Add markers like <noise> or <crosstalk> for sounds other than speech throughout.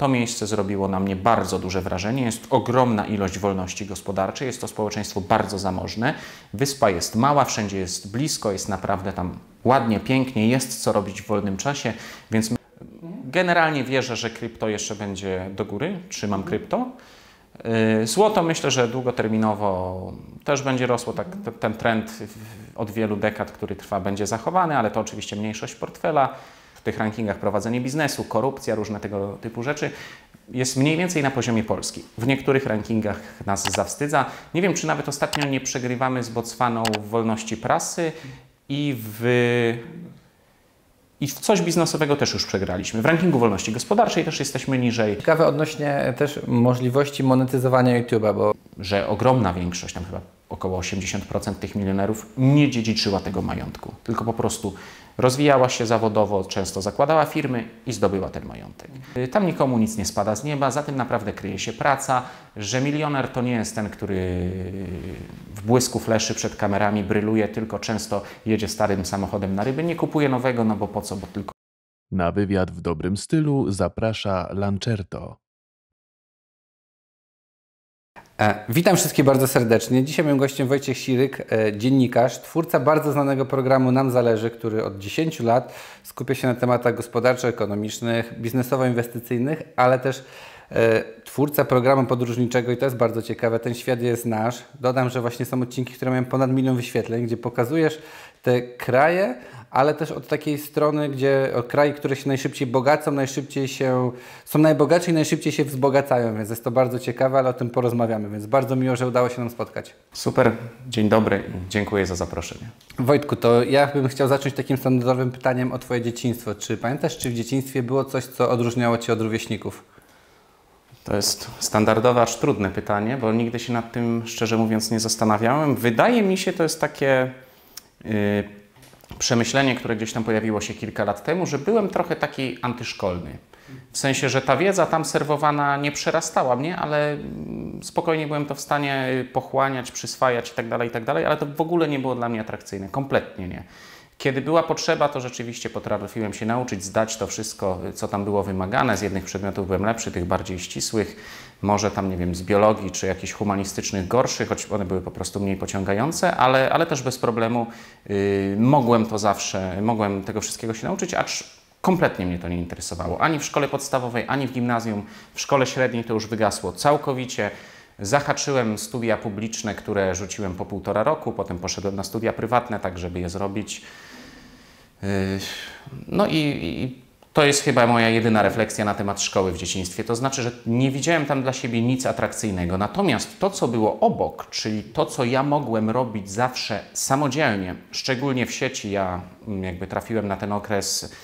To miejsce zrobiło na mnie bardzo duże wrażenie. Jest ogromna ilość wolności gospodarczej, jest to społeczeństwo bardzo zamożne. Wyspa jest mała, wszędzie jest blisko, jest naprawdę tam ładnie, pięknie, jest co robić w wolnym czasie, więc generalnie wierzę, że krypto jeszcze będzie do góry. Trzymam krypto. Yy, Złoto myślę, że długoterminowo też będzie rosło. Tak, t- ten trend od wielu dekad, który trwa, będzie zachowany, ale to oczywiście mniejszość portfela. W tych rankingach prowadzenie biznesu, korupcja, różne tego typu rzeczy jest mniej więcej na poziomie Polski. W niektórych rankingach nas zawstydza. Nie wiem, czy nawet ostatnio nie przegrywamy z Botswaną w wolności prasy i w i w coś biznesowego też już przegraliśmy. W rankingu wolności gospodarczej też jesteśmy niżej. Ciekawe odnośnie też możliwości monetyzowania YouTube'a, bo że ogromna większość, tam chyba około 80% tych milionerów nie dziedziczyła tego majątku, tylko po prostu rozwijała się zawodowo, często zakładała firmy i zdobyła ten majątek. Y, Tam nikomu nic nie spada z nieba, za tym naprawdę kryje się praca, że milioner to nie jest ten, który w błysku fleszy przed kamerami bryluje, tylko często jedzie starym samochodem na ryby, nie kupuje nowego, no bo po co, bo tylko Na wywiad w dobrym stylu zaprasza Lancerto. Witam wszystkich bardzo serdecznie. Dzisiaj moim gościem Wojciech Siryk, e, dziennikarz, twórca bardzo znanego programu Nam Zależy, który od 10 lat skupia się na tematach gospodarczo-ekonomicznych, biznesowo-inwestycyjnych, ale też e, twórca programu podróżniczego i to jest bardzo ciekawe, ten świat jest nasz. Dodam, że właśnie są odcinki, które mają ponad milion wyświetleń, gdzie pokazujesz te kraje, ale też od takiej strony, gdzie od krajów, które się najszybciej bogacą, najszybciej się, są najbogatsze i najszybciej się wzbogacają, więc jest to bardzo ciekawe, ale o tym porozmawiamy, więc bardzo miło, że udało się nam spotkać. super, dzień dobry i dziękuję za zaproszenie. Wojtku, to ja bym chciał zacząć takim standardowym pytaniem o Twoje dzieciństwo. Czy pamiętasz, czy w dzieciństwie było coś, co odróżniało Cię od rówieśników? To jest standardowe, aż trudne pytanie, bo nigdy się nad tym szczerze mówiąc nie zastanawiałem. Wydaje mi się, to jest takie y, przemyślenie, które gdzieś tam pojawiło się kilka lat temu, że byłem trochę taki antyszkolny. W sensie, że ta wiedza tam serwowana nie przerastała mnie, ale mm, spokojnie byłem to w stanie y, pochłaniać, przyswajać itd., itd., ale to w ogóle nie było dla mnie atrakcyjne, kompletnie nie. Kiedy była potrzeba, to rzeczywiście potrafiłem się nauczyć, zdać to wszystko, co tam było wymagane. Z jednych przedmiotów byłem lepszy, tych bardziej ścisłych, może tam, nie wiem, z biologii czy jakichś humanistycznych gorszych, choć one były po prostu mniej pociągające, ale, ale też bez problemu yy, mogłem to zawsze, mogłem tego wszystkiego się nauczyć, acz kompletnie mnie to nie interesowało. Ani w szkole podstawowej, ani w gimnazjum. W szkole średniej to już wygasło całkowicie. Zahaczyłem studia publiczne, które rzuciłem po półtora roku, potem poszedłem na studia prywatne, tak żeby je zrobić. Yy, No i, i to jest chyba moja jedyna refleksja na temat szkoły w dzieciństwie. To znaczy, że nie widziałem tam dla siebie nic atrakcyjnego. Natomiast to, co było obok, czyli to, co ja mogłem robić zawsze samodzielnie, szczególnie w sieci, ja mm, jakby trafiłem na ten okres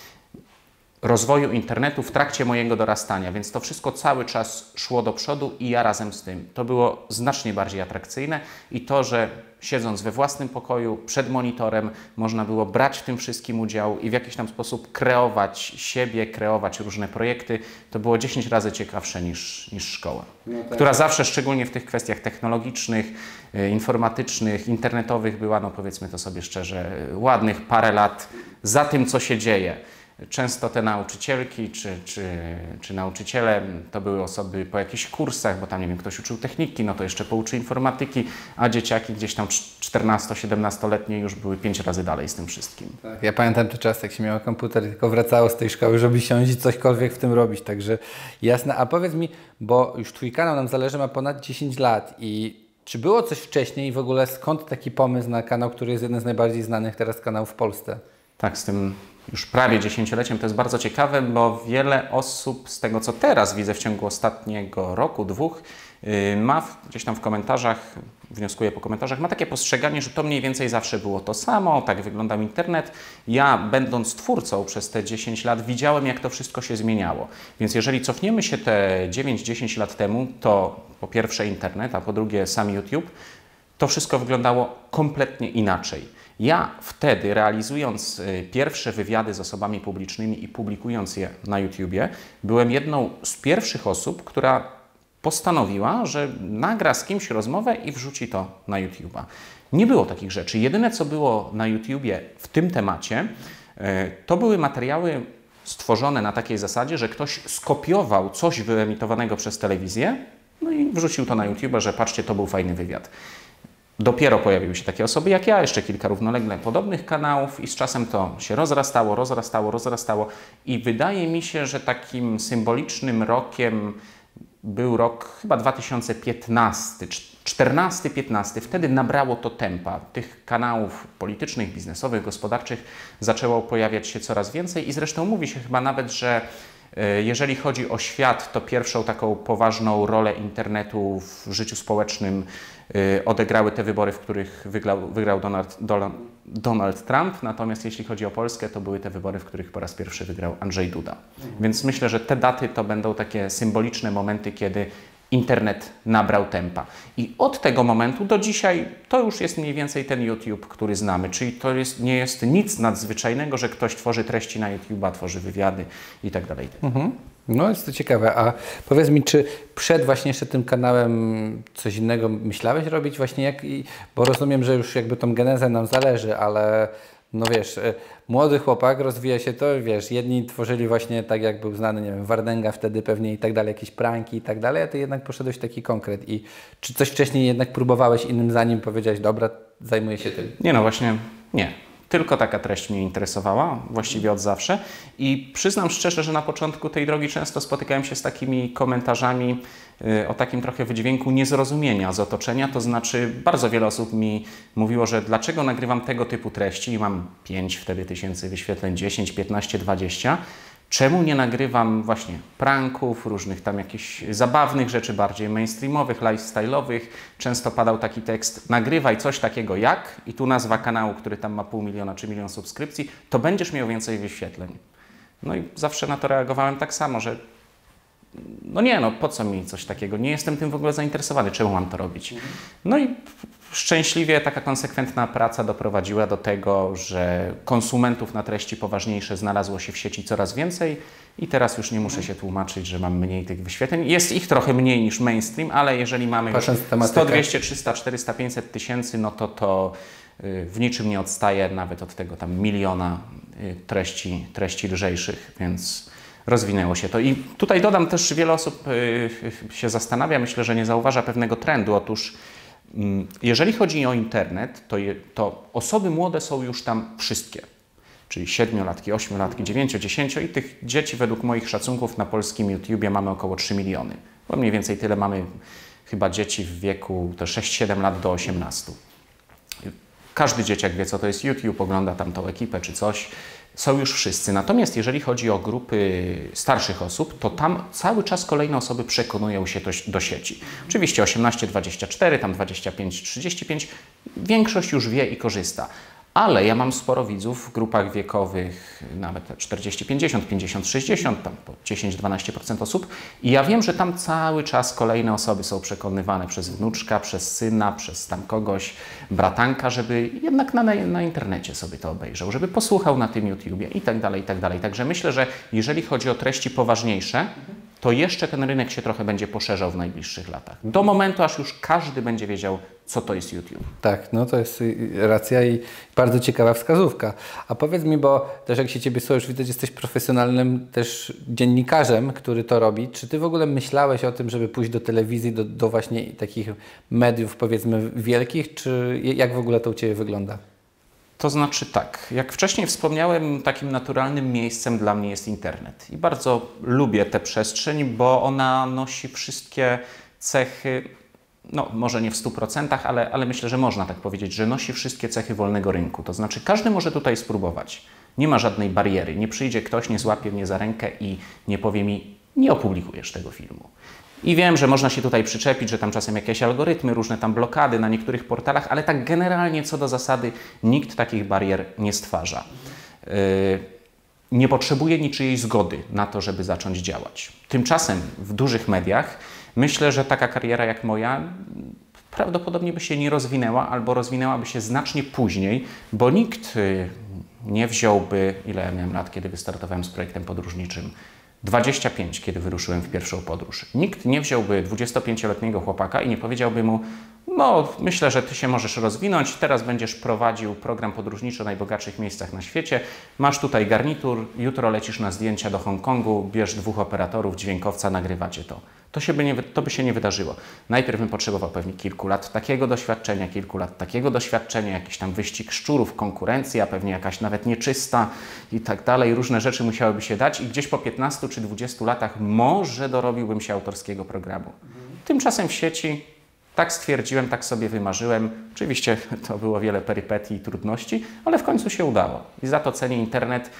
rozwoju internetu w trakcie mojego dorastania, więc to wszystko cały czas szło do przodu i ja razem z tym. To było znacznie bardziej atrakcyjne i to, że siedząc we własnym pokoju przed monitorem można było brać w tym wszystkim udział i w jakiś tam sposób kreować siebie, kreować różne projekty, to było 10 razy ciekawsze niż, niż szkoła, która zawsze, szczególnie w tych kwestiach technologicznych, y, informatycznych, internetowych była, no powiedzmy to sobie szczerze, ładnych parę lat za tym, co się dzieje. Często te nauczycielki czy, czy, czy nauczyciele to były osoby po jakichś kursach, bo tam nie wiem, ktoś uczył techniki, no to jeszcze pouczy informatyki, a dzieciaki gdzieś tam 14-17-letnie już były pięć razy dalej z tym wszystkim. Tak, ja pamiętam te czasy, jak się miało komputer i tylko wracało z tej szkoły, żeby siąść i cośkolwiek w tym robić, także jasne. A powiedz mi, bo już Twój kanał nam zależy, ma ponad 10 lat i czy było coś wcześniej i w ogóle skąd taki pomysł na kanał, który jest jeden z najbardziej znanych teraz kanałów w Polsce? Tak, z tym już prawie dziesięcioleciem to jest bardzo ciekawe, bo wiele osób z tego, co teraz widzę w ciągu ostatniego roku, dwóch, yy, ma gdzieś tam w komentarzach, wnioskuję po komentarzach, ma takie postrzeganie, że to mniej więcej zawsze było to samo, tak wyglądał internet. Ja, będąc twórcą przez te 10 lat, widziałem, jak to wszystko się zmieniało. Więc jeżeli cofniemy się te 9-10 lat temu, to po pierwsze internet, a po drugie sam YouTube, to wszystko wyglądało kompletnie inaczej. Ja wtedy, realizując y, pierwsze wywiady z osobami publicznymi i publikując je na YouTubie, byłem jedną z pierwszych osób, która postanowiła, że nagra z kimś rozmowę i wrzuci to na YouTube'a. Nie było takich rzeczy. Jedyne, co było na YouTubie w tym temacie, y, to były materiały stworzone na takiej zasadzie, że ktoś skopiował coś wyemitowanego przez telewizję, no i wrzucił to na YouTube, że patrzcie, to był fajny wywiad. Dopiero pojawiły się takie osoby jak ja, jeszcze kilka równolegle podobnych kanałów i z czasem to się rozrastało, rozrastało, rozrastało i wydaje mi się, że takim symbolicznym rokiem był rok chyba 2015, 14-15. Wtedy nabrało to tempa. Tych kanałów politycznych, biznesowych, gospodarczych zaczęło pojawiać się coraz więcej i zresztą mówi się chyba nawet, że jeżeli chodzi o świat, to pierwszą taką poważną rolę internetu w życiu społecznym e, odegrały te wybory, w których wygrał, wygrał Donald, Donald, Trump. Natomiast jeśli chodzi o Polskę, to były te wybory, w których po raz pierwszy wygrał Andrzej Duda. Więc myślę, że te daty to będą takie symboliczne momenty, kiedy internet nabrał tempa. I od tego momentu do dzisiaj to już jest mniej więcej ten YouTube, który znamy. Czyli to jest, nie jest nic nadzwyczajnego, że ktoś tworzy treści na YouTube'a, tworzy wywiady i tak dalej. Mhm. No jest to ciekawe. A powiedz mi, czy przed właśnie jeszcze tym kanałem coś innego myślałeś robić właśnie jak, bo rozumiem, że już jakby tą genezę nam zależy, ale no wiesz, e, młody chłopak rozwija się to, wiesz, jedni tworzyli właśnie tak jak był znany, nie wiem, Wardenga wtedy pewnie i tak dalej, jakieś pranki i tak dalej, a ty jednak poszedłeś taki konkret i czy coś wcześniej jednak próbowałeś innym zanim powiedziałeś, dobra, zajmuję się tym? Nie no właśnie, nie. Tylko taka treść mnie interesowała, właściwie od zawsze. I przyznam szczerze, że na początku tej drogi często spotykałem się z takimi komentarzami y, o takim trochę wydźwięku niezrozumienia z otoczenia. To znaczy, bardzo wiele osób mi mówiło, że dlaczego nagrywam tego typu treści i mam 5 wtedy tysięcy wyświetleń, 10, 15, 20 Czemu nie nagrywam właśnie pranków, różnych tam jakichś zabawnych rzeczy, bardziej mainstreamowych, lifestyle'owych? Często padał taki tekst, nagrywaj coś takiego jak, i tu nazwa kanału, który tam ma pół miliona czy milion subskrypcji, to będziesz miał więcej wyświetleń. No i zawsze na to reagowałem tak samo, że no nie, no po co mi coś takiego? Nie jestem tym w ogóle zainteresowany, czemu mam to robić? No i szczęśliwie taka konsekwentna praca doprowadziła do tego, że konsumentów na treści poważniejsze znalazło się w sieci coraz więcej i teraz już nie muszę się tłumaczyć, że mam mniej tych wyświetleń. Jest ich trochę mniej niż mainstream, ale jeżeli mamy 100, 200, 300, 400, 500 tysięcy, no to to y, w niczym nie odstaje nawet od tego tam miliona y, treści, treści lżejszych, więc rozwinęło się to. I tutaj dodam też, wiele osób y, się zastanawia, myślę, że nie zauważa pewnego trendu. Otóż mm, jeżeli chodzi o internet, to, je, to osoby młode są już tam wszystkie. Czyli siedmiolatki, ośmiolatki, dziewięcio, dziesięcio i tych dzieci według moich szacunków na polskim YouTubie mamy około 3 miliony. Bo mniej więcej tyle mamy chyba dzieci w wieku to 6-7 lat do 18. Każdy dzieciak wie, co to jest YouTube, ogląda tam tą ekipę czy coś są już wszyscy. Natomiast jeżeli chodzi o grupy starszych osób, to tam cały czas kolejne osoby przekonują się do, do sieci. Oczywiście 18-24, tam 25-35, większość już wie i korzysta. Ale ja mam sporo widzów w grupach wiekowych, nawet 40, 50, 50, 60, tam po 10-12% osób. I ja wiem, że tam cały czas kolejne osoby są przekonywane przez wnuczka, przez syna, przez tam kogoś, bratanka, żeby jednak na, na internecie sobie to obejrzał, żeby posłuchał na tym YouTubie i tak dalej, i tak dalej. Także myślę, że jeżeli chodzi o treści poważniejsze, to jeszcze ten rynek się trochę będzie poszerzał w najbliższych latach. Do momentu, aż już każdy będzie wiedział, co to jest YouTube. Tak, no to jest y, racja i bardzo ciekawa wskazówka. A powiedz mi, bo też jak się Ciebie już widać, jesteś profesjonalnym też dziennikarzem, który to robi. Czy Ty w ogóle myślałeś o tym, żeby pójść do telewizji, do, do właśnie takich mediów powiedzmy wielkich, czy jak w ogóle to u Ciebie wygląda? To znaczy tak, jak wcześniej wspomniałem, takim naturalnym miejscem dla mnie jest internet. I bardzo lubię tę przestrzeń, bo ona nosi wszystkie cechy, no może nie w 100%, ale, ale myślę, że można tak powiedzieć, że nosi wszystkie cechy wolnego rynku. To znaczy każdy może tutaj spróbować. Nie ma żadnej bariery. Nie przyjdzie ktoś, nie złapie mnie za rękę i nie powie mi, nie opublikujesz tego filmu. I wiem, że można się tutaj przyczepić, że tam czasem jakieś algorytmy, różne tam blokady na niektórych portalach, ale tak generalnie co do zasady nikt takich barier nie stwarza. Yy, nie potrzebuje niczyjej zgody na to, żeby zacząć działać. Tymczasem w dużych mediach myślę, że taka kariera jak moja prawdopodobnie by się nie rozwinęła albo rozwinęłaby się znacznie później, bo nikt yy, nie wziąłby, ile miałem lat, kiedy wystartowałem z projektem podróżniczym, 25, kiedy wyruszyłem w pierwszą podróż. Nikt nie wziąłby 25-letniego chłopaka i nie powiedziałby mu, no, myślę, że ty się możesz rozwinąć. Teraz będziesz prowadził program podróżniczy o najbogatszych miejscach na świecie. Masz tutaj garnitur, jutro lecisz na zdjęcia do Hongkongu, bierz dwóch operatorów, dźwiękowca, nagrywacie to. To, się by nie, to by się nie wydarzyło. Najpierw bym potrzebował pewnie kilku lat takiego doświadczenia, kilku lat takiego doświadczenia, jakiś tam wyścig szczurów, konkurencja, pewnie jakaś nawet nieczysta i tak dalej. Różne rzeczy musiałyby się dać i gdzieś po 15 czy 20 latach może dorobiłbym się autorskiego programu. Tymczasem w sieci tak stwierdziłem, tak sobie wymarzyłem. Oczywiście <laughs> to było wiele perypetii i trudności, ale w końcu się udało. I za to cenię internet.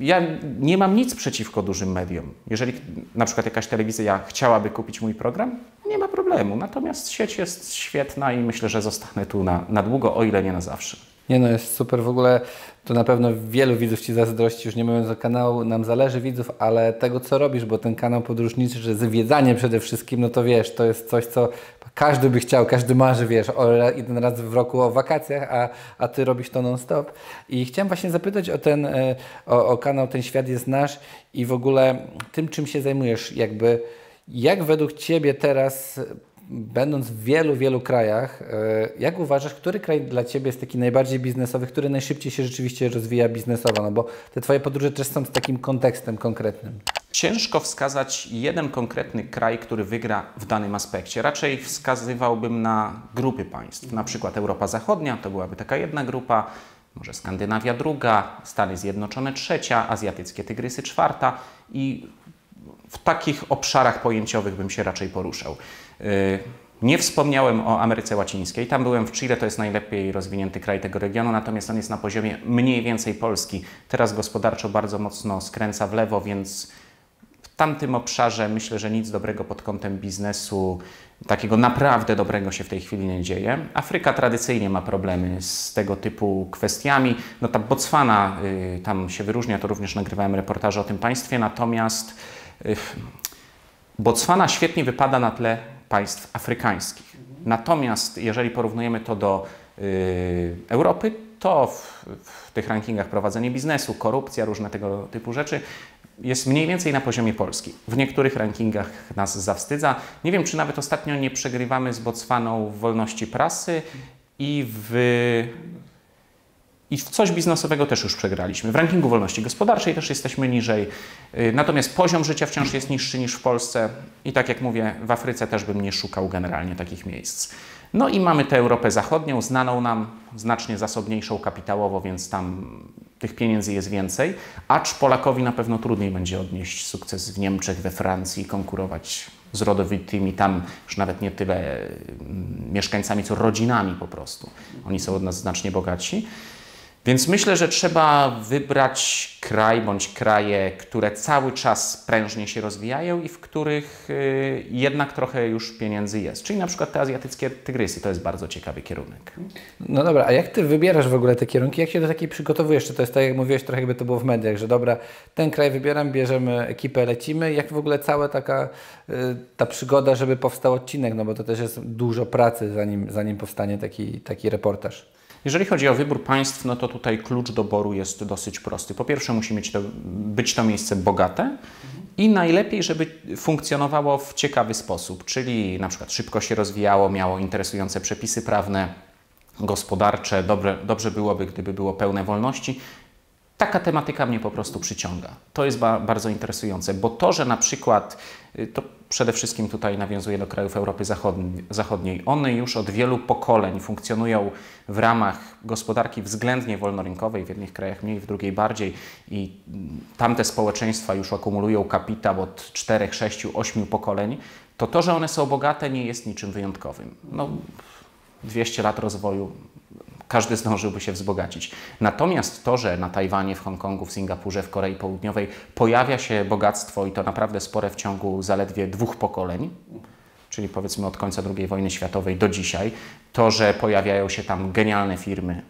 Ja nie mam nic przeciwko dużym mediom. Jeżeli na przykład jakaś telewizja chciałaby kupić mój program, nie ma problemu. Natomiast sieć jest świetna i myślę, że zostanę tu na, na długo, o ile nie na zawsze. Nie no, jest super. W ogóle to na pewno wielu widzów Ci zazdrości, już nie mówiąc o kanału, nam zależy widzów, ale tego co robisz, bo ten kanał podróżniczy, że zwiedzanie przede wszystkim, no to wiesz, to jest coś, co każdy by chciał, każdy marzy, wiesz, o jeden raz w roku o wakacjach, a, a Ty robisz to non-stop. I chciałem właśnie zapytać o ten, e, o, o kanał Ten Świat jest Nasz i w ogóle tym, czym się zajmujesz, jakby jak według Ciebie teraz będąc w wielu, wielu krajach, e, jak uważasz, który kraj dla Ciebie jest taki najbardziej biznesowy, który najszybciej się rzeczywiście rozwija biznesowo? No bo te Twoje podróże też są z takim kontekstem konkretnym. Ciężko wskazać jeden konkretny kraj, który wygra w danym aspekcie. Raczej wskazywałbym na grupy państw. Na przykład Europa Zachodnia to byłaby taka jedna grupa, może Skandynawia druga, Stany Zjednoczone trzecia, azjatyckie tygrysy czwarta i w takich obszarach pojęciowych bym się raczej poruszał. Y, nie wspomniałem o Ameryce Łacińskiej. Tam byłem w Chile, to jest najlepiej rozwinięty kraj tego regionu, natomiast on jest na poziomie mniej więcej Polski. Teraz gospodarczo bardzo mocno skręca w lewo, więc w tamtym obszarze myślę, że nic dobrego pod kątem biznesu, takiego naprawdę dobrego się w tej chwili nie dzieje. Afryka tradycyjnie ma problemy z tego typu kwestiami. No ta Botswana y, tam się wyróżnia, to również nagrywałem reportaże o tym państwie, natomiast y, Botswana świetnie wypada na tle państw afrykańskich. Natomiast jeżeli porównujemy to do y, Europy, to w, w, tych rankingach prowadzenie biznesu, korupcja, różne tego typu rzeczy jest mniej więcej na poziomie Polski. W niektórych rankingach nas zawstydza. Nie wiem, czy nawet ostatnio nie przegrywamy z Botswaną w wolności prasy i w i w coś biznesowego też już przegraliśmy. W rankingu wolności gospodarczej też jesteśmy niżej. Y, natomiast poziom życia wciąż jest niższy niż w Polsce. I tak jak mówię, w Afryce też bym nie szukał generalnie takich miejsc. No i mamy tę Europę Zachodnią, znaną nam, znacznie zasobniejszą kapitałowo, więc tam tych pieniędzy jest więcej. Acz Polakowi na pewno trudniej będzie odnieść sukces w Niemczech, we Francji, konkurować z rodowitymi tam już nawet nie tyle mm, mieszkańcami, co rodzinami po prostu. Oni są od nas znacznie bogatsi. Więc myślę, że trzeba wybrać kraj bądź kraje, które cały czas prężnie się rozwijają i w których y, jednak trochę już pieniędzy jest. Czyli na przykład te azjatyckie tygrysy to jest bardzo ciekawy kierunek. No dobra, a jak ty wybierasz w ogóle te kierunki? Jak się do takiej przygotowujesz? Czy to jest tak, jak mówiłeś, trochę jakby to było w mediach, że dobra, ten kraj wybieram, bierzemy ekipę, lecimy. Jak w ogóle cała taka y, ta przygoda, żeby powstał odcinek? No bo to też jest dużo pracy, zanim, zanim powstanie taki, taki reportaż. Jeżeli chodzi o wybór państw, no to tutaj klucz doboru jest dosyć prosty. Po pierwsze, musi mieć to, być to miejsce bogate i najlepiej, żeby funkcjonowało w ciekawy sposób, czyli na przykład szybko się rozwijało, miało interesujące przepisy prawne, gospodarcze. Dobre, dobrze byłoby, gdyby było pełne wolności. Taka tematyka mnie po prostu przyciąga. To jest ba bardzo interesujące, bo to, że na przykład, to przede wszystkim tutaj nawiązuje do krajów Europy Zachodniej, one już od wielu pokoleń funkcjonują w ramach gospodarki względnie wolnorynkowej, w jednych krajach mniej, w drugiej bardziej i tamte społeczeństwa już akumulują kapitał od 4, 6, 8 pokoleń, to to, że one są bogate nie jest niczym wyjątkowym. No, 200 lat rozwoju każdy zdążyłby się wzbogacić. Natomiast to, że na Tajwanie, w Hongkongu, w Singapurze, w Korei Południowej pojawia się bogactwo i to naprawdę spore w ciągu zaledwie dwóch pokoleń, czyli powiedzmy od końca II wojny światowej do dzisiaj, to, że pojawiają się tam genialne firmy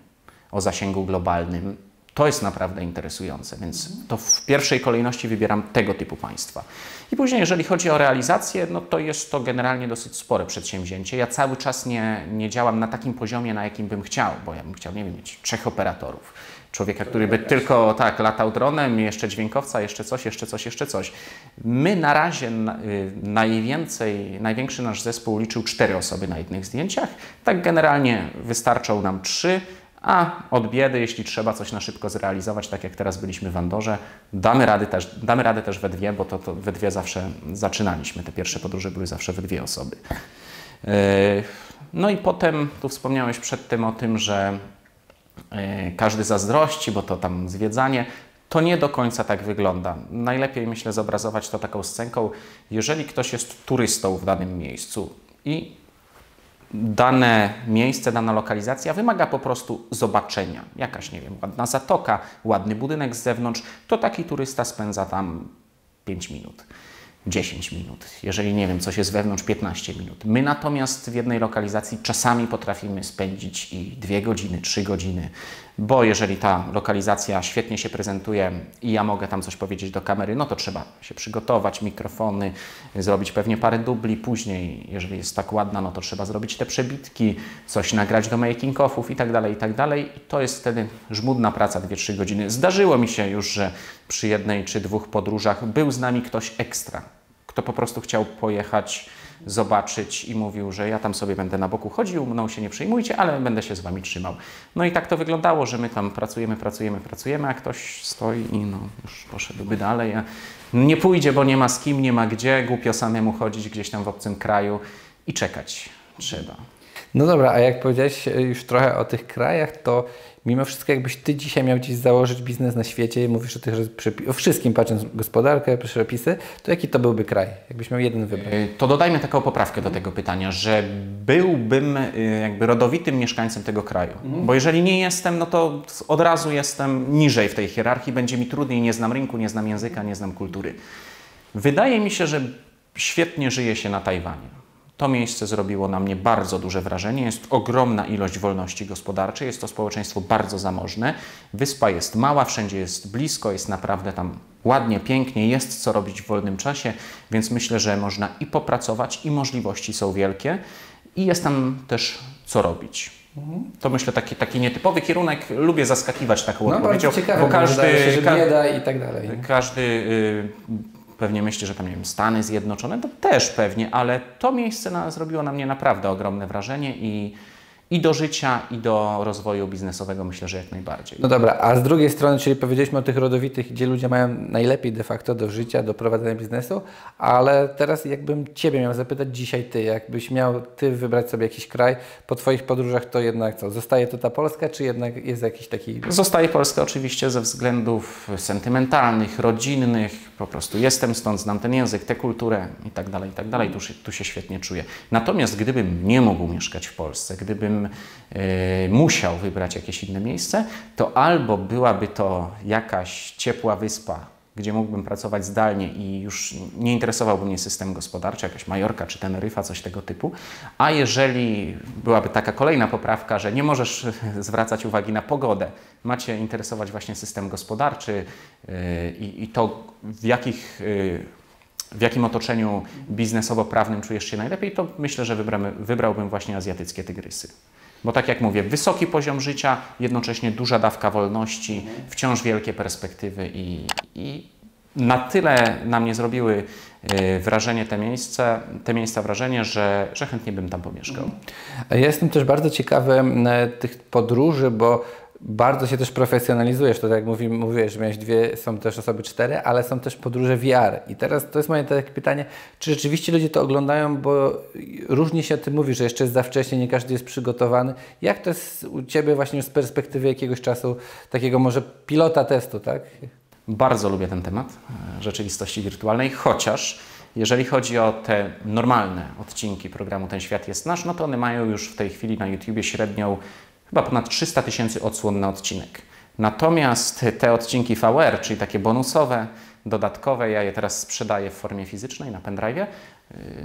o zasięgu globalnym, to jest naprawdę interesujące, więc to w pierwszej kolejności wybieram tego typu państwa. I później, jeżeli chodzi o realizację, no to jest to generalnie dosyć spore przedsięwzięcie. Ja cały czas nie, nie działam na takim poziomie, na jakim bym chciał, bo ja bym chciał, nie wiem, mieć trzech operatorów, człowieka, który by tylko tak latał dronem, jeszcze dźwiękowca, jeszcze coś, jeszcze coś, jeszcze coś. My na razie y, najwięcej, największy nasz zespół liczył cztery osoby na jednych zdjęciach. Tak generalnie wystarczą nam trzy, a od biedy, jeśli trzeba coś na szybko zrealizować, tak jak teraz byliśmy w Andorze, damy radę też, damy radę też we dwie, bo to, to we dwie zawsze zaczynaliśmy. Te pierwsze podróże były zawsze we dwie osoby. Yy, no i potem, tu wspomniałeś przed tym o tym, że yy, każdy zazdrości, bo to tam zwiedzanie. To nie do końca tak wygląda. Najlepiej myślę zobrazować to taką scenką, jeżeli ktoś jest turystą w danym miejscu i dane miejsce, dana lokalizacja wymaga po prostu zobaczenia. Jakaś, nie wiem, ładna zatoka, ładny budynek z zewnątrz, to taki turysta spędza tam 5 minut. 10 minut, jeżeli nie wiem, coś jest wewnątrz 15 minut. My natomiast w jednej lokalizacji czasami potrafimy spędzić i 2 godziny, 3 godziny, bo jeżeli ta lokalizacja świetnie się prezentuje i ja mogę tam coś powiedzieć do kamery, no to trzeba się przygotować, mikrofony, zrobić pewnie parę dubli, później, jeżeli jest tak ładna, no to trzeba zrobić te przebitki, coś nagrać do making offów i tak dalej, i tak dalej. I to jest wtedy żmudna praca 2-3 godziny. Zdarzyło mi się już, że przy jednej czy dwóch podróżach był z nami ktoś ekstra, kto po prostu chciał pojechać zobaczyć i mówił, że ja tam sobie będę na boku chodził, mną się nie przejmujcie, ale będę się z Wami trzymał. No i tak to wyglądało, że my tam pracujemy, pracujemy, pracujemy, a ktoś stoi i no już poszedłby dalej. A nie pójdzie, bo nie ma z kim, nie ma gdzie, głupio samemu chodzić gdzieś tam w obcym kraju i czekać trzeba. No dobra, a jak powiedziałeś już trochę o tych krajach, to mimo wszystko jakbyś Ty dzisiaj miał gdzieś założyć biznes na świecie, mówisz o tych o wszystkim, patrząc gospodarkę, przepisy, to jaki to byłby kraj? Jakbyś miał jeden wybrać? E, to dodajmy taką poprawkę do tego pytania, że byłbym e, jakby rodowitym mieszkańcem tego kraju. Mhm. Bo jeżeli nie jestem, no to od razu jestem niżej w tej hierarchii, będzie mi trudniej, nie znam rynku, nie znam języka, nie znam kultury. Wydaje mi się, że świetnie żyje się na Tajwanie. To miejsce zrobiło na mnie bardzo duże wrażenie. Jest ogromna ilość wolności gospodarczej, jest to społeczeństwo bardzo zamożne. Wyspa jest mała, wszędzie jest blisko, jest naprawdę tam ładnie, pięknie, jest co robić w wolnym czasie, więc myślę, że można i popracować, i możliwości są wielkie, i jest tam też co robić. To myślę taki, taki nietypowy kierunek. Lubię zaskakiwać taką no, odpowiedzią, bo każdy, się, że bieda i tak dalej. Każdy y, pewnie myśli, że tam, nie wiem, Stany Zjednoczone, to też pewnie, ale to miejsce na, zrobiło na mnie naprawdę ogromne wrażenie i i do życia, i do rozwoju biznesowego myślę, że jak najbardziej. No dobra, a z drugiej strony, czyli powiedzieliśmy o tych rodowitych, gdzie ludzie mają najlepiej de facto do życia, do prowadzenia biznesu, ale teraz jakbym Ciebie miał zapytać dzisiaj Ty, jakbyś miał Ty wybrać sobie jakiś kraj po Twoich podróżach, to jednak co? Zostaje to ta Polska, czy jednak jest jakiś taki... Zostaje Polska oczywiście ze względów sentymentalnych, rodzinnych, po prostu jestem stąd, znam ten język, tę kulturę i tak dalej, i tak dalej, tu się, tu się świetnie czuję. Natomiast gdybym nie mógł mieszkać w Polsce, gdybym E, musiał wybrać jakieś inne miejsce, to albo byłaby to jakaś ciepła wyspa, gdzie mógłbym pracować zdalnie i już nie interesowałby mnie system gospodarczy, jakaś Majorka czy Teneryfa, coś tego typu. A jeżeli byłaby taka kolejna poprawka, że nie możesz <laughs> zwracać uwagi na pogodę, macie interesować właśnie system gospodarczy e, i, i to w jakich e, w jakim otoczeniu biznesowo-prawnym czujesz się najlepiej, to myślę, że wybrałbym właśnie azjatyckie tygrysy. Bo tak jak mówię, wysoki poziom życia, jednocześnie duża dawka wolności, wciąż wielkie perspektywy i, i na tyle na mnie zrobiły y, wrażenie te miejsca, te miejsca wrażenie, że, że chętnie bym tam pomieszkał. Ja jestem też bardzo ciekawy tych podróży, bo bardzo się też profesjonalizujesz. To tak jak mówi, mówiłeś, że miałeś dwie, są też osoby cztery, ale są też podróże VR. I teraz to jest moje takie pytanie, czy rzeczywiście ludzie to oglądają, bo różnie się o tym mówi, że jeszcze jest za wcześnie, nie każdy jest przygotowany. Jak to jest u Ciebie właśnie z perspektywy jakiegoś czasu, takiego może pilota testu, tak? Bardzo lubię ten temat e, rzeczywistości wirtualnej, chociaż jeżeli chodzi o te normalne odcinki programu Ten Świat jest Nasz, no to one mają już w tej chwili na YouTubie średnią chyba ponad 300 tysięcy odsłon na odcinek. Natomiast te odcinki VR, czyli takie bonusowe, dodatkowe, ja je teraz sprzedaję w formie fizycznej na pendrive, y,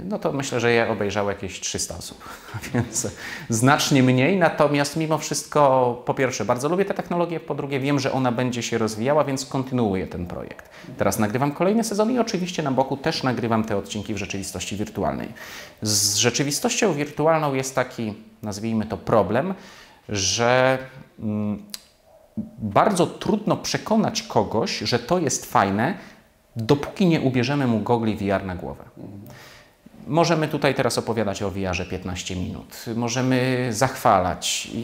no to myślę, że je obejrzało jakieś 300 osób, <laughs> więc znacznie mniej. Natomiast mimo wszystko, po pierwsze, bardzo lubię tę technologię, po drugie, wiem, że ona będzie się rozwijała, więc kontynuuję ten projekt. Teraz nagrywam kolejny sezon i oczywiście na boku też nagrywam te odcinki w rzeczywistości wirtualnej. Z rzeczywistością wirtualną jest taki, nazwijmy to, problem, że mm, bardzo trudno przekonać kogoś, że to jest fajne, dopóki nie ubierzemy mu gogli VR na głowę. Możemy tutaj teraz opowiadać o VR-ze 15 minut. Możemy zachwalać i,